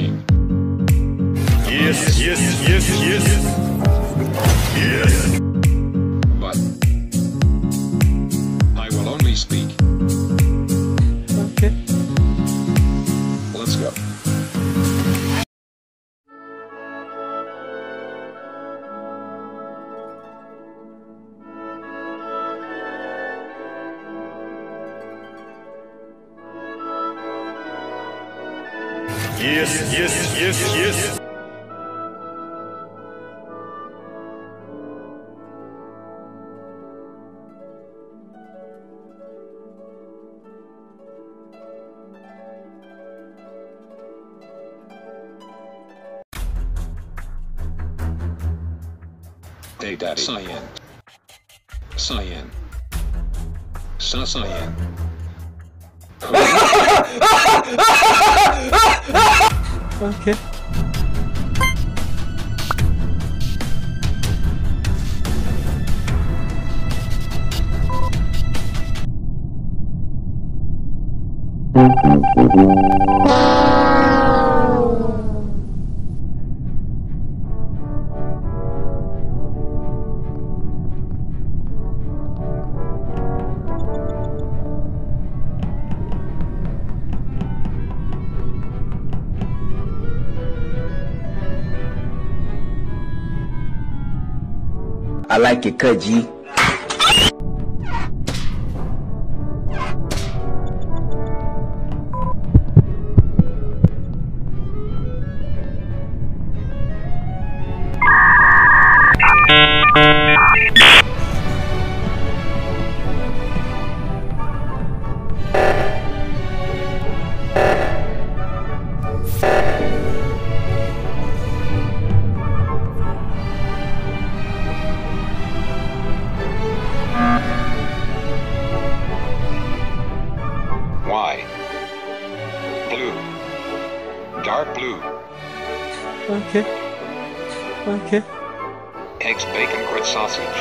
playing. Yes, yes, yes, yes. Yes. yes. Yes, yes, yes, yes. Day Daddy Cyan. Cyan. Son Cyan. Okay. I like it cut G. Why? Blue. Okay. Okay. Eggs, bacon, grit sausage.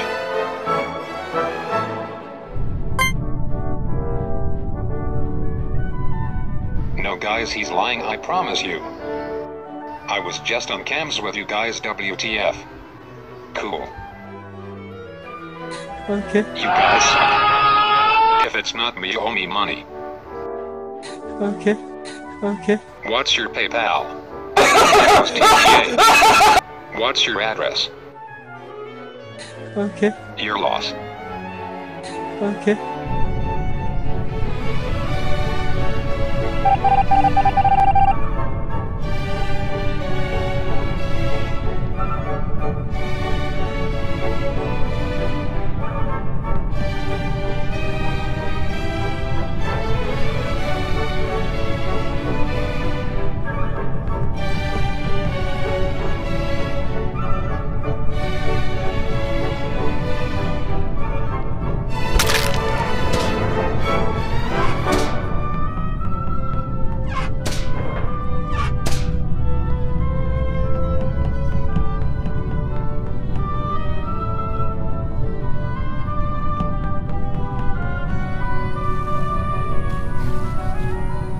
No, guys, he's lying, I promise you. I was just on cams with you guys, WTF. Cool. Okay. You guys suck. If it's not me, you owe me money. Okay. Okay. What's your PayPal? What's your address? Okay. Your loss. Okay.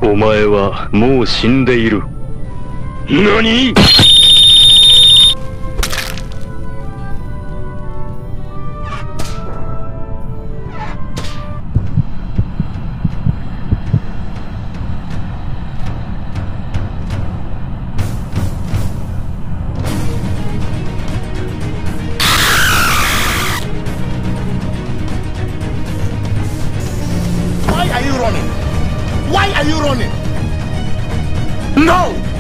お前はもう死んでいる。何？Why are you running? No!